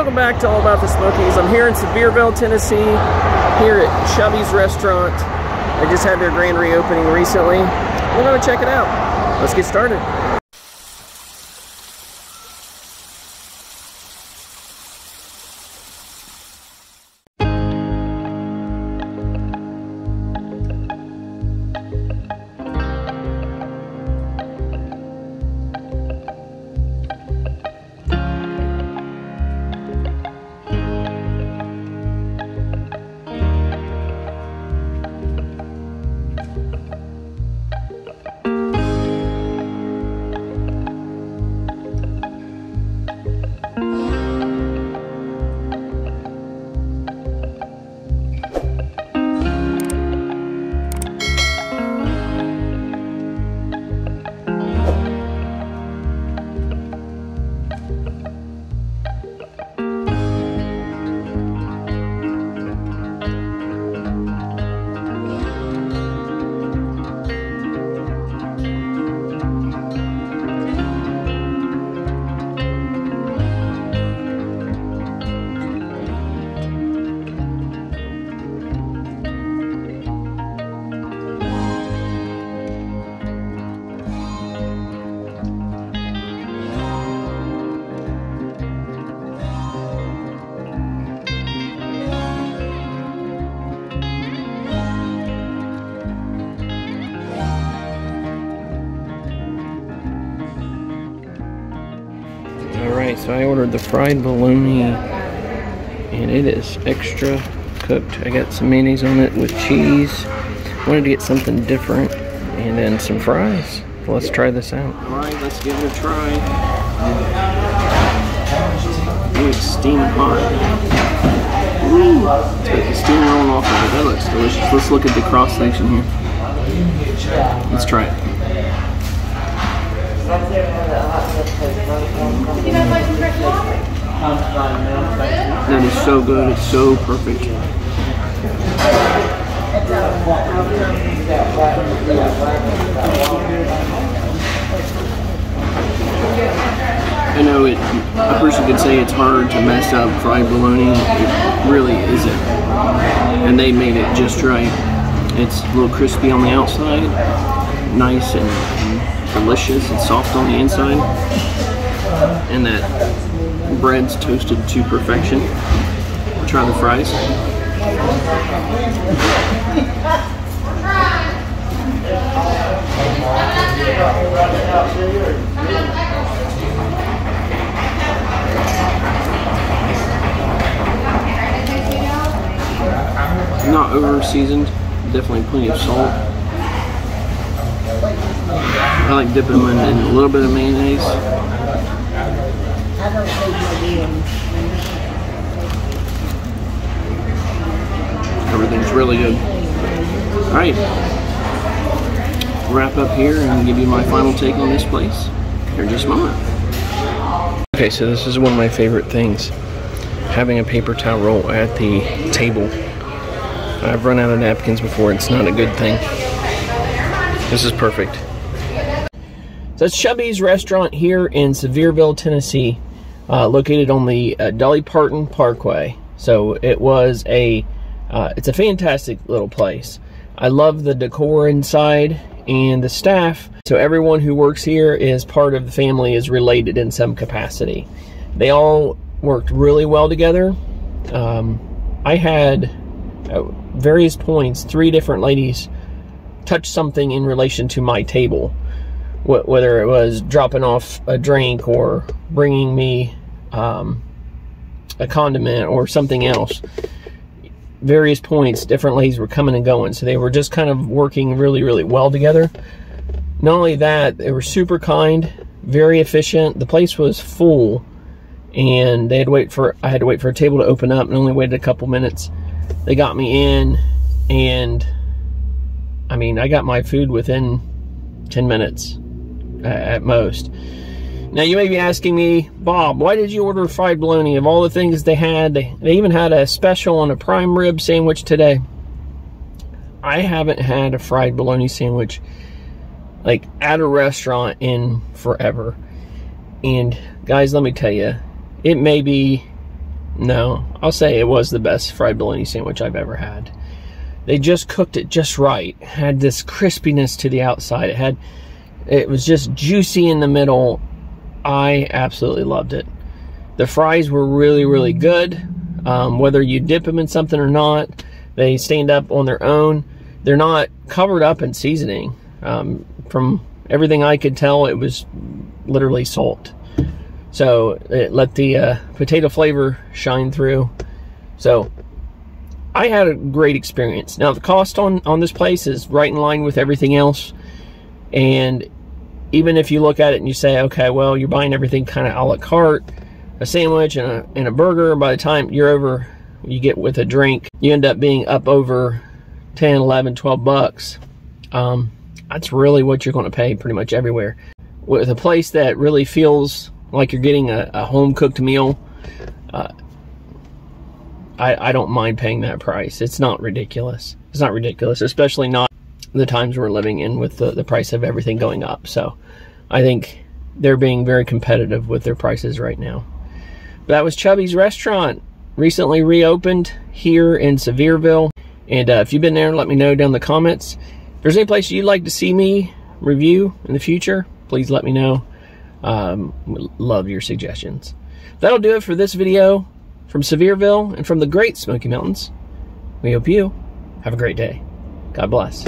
welcome back to All About the Smokies. I'm here in Sevierville, Tennessee, here at Chubby's Restaurant. They just had their grand reopening recently. We're gonna check it out. Let's get started. Alright, so I ordered the fried bologna and it is extra cooked. I got some mayonnaise on it with cheese. Wanted to get something different and then some fries. Let's try this out. Alright, let's give it a try. It's steaming hot. Ooh, got the steam rolling off of it. That looks delicious. Let's look at the cross section here. Let's try it. That is so good. It's so perfect. I know it. A person could say it's hard to mess up fried bologna. It really isn't. And they made it just right. It's a little crispy on the outside, nice and, and delicious and soft on the inside. And that bread's toasted to perfection. Try the fries. Not over seasoned, definitely plenty of salt. I like dipping them in, a little bit of mayonnaise. Everything's really good. Alright. Wrap up here and give you my final take on this place here in just a moment. Okay, so this is one of my favorite things. Having a paper towel roll at the table. I've run out of napkins before, it's not a good thing. This is perfect. So it's Chubby's Restaurant here in Sevierville, Tennessee, uh, located on the uh, Dolly Parton Parkway. So it was a, uh, it's a fantastic little place. I love the decor inside and the staff. So everyone who works here is part of the family, is related in some capacity. They all worked really well together. Um, I had at various points three different ladies touch something in relation to my table, whether it was dropping off a drink or bringing me um, a condiment or something else. Various points, different ladies were coming and going, so they were just kind of working really, really well together. Not only that, they were super kind, very efficient. The place was full, and they had to wait for I had to wait for a table to open up, and only waited a couple minutes. They got me in, and I mean, I got my food within 10 minutes at most. Now, you may be asking me, Bob, why did you order fried bologna? Of all the things they had, they, even had a special on a prime rib sandwich today. I haven't had a fried bologna sandwich like at a restaurant in forever. And guys, let me tell you, it may be No, I'll say it was the best fried bologna sandwich I've ever had. They just cooked it just right. Had this crispiness to the outside. It had it was just juicy in the middle. I absolutely loved it. The fries were really, really good. Um, whether you dip them in something or not, they stand up on their own. They're not covered up in seasoning. Um, from everything I could tell, it was literally salt. So it let the uh, potato flavor shine through. So I had a great experience. Now the cost on on this place is right in line with everything else, and even if you look at it and you say, okay, well you're buying everything kind of a la carte, a sandwich and a and a burger. By the time you're over, you get with a drink, you end up being up over 10, 11, 12 bucks. Um, that's really what you're going to pay pretty much everywhere. With a place that really feels like you're getting a, a home cooked meal, uh, I, I don't mind paying that price. It's not ridiculous. It's not ridiculous, especially not the times we're living in with the, the price of everything going up. So I think they're being very competitive with their prices right now. But that was Chubby's Restaurant, recently reopened here in Sevierville. And uh, if you've been there, let me know down in the comments. If there's any place you'd like to see me review in the future, please let me know. Um, love your suggestions. That'll do it for this video from Sevierville and from the great Smoky Mountains. We hope you have a great day. God bless.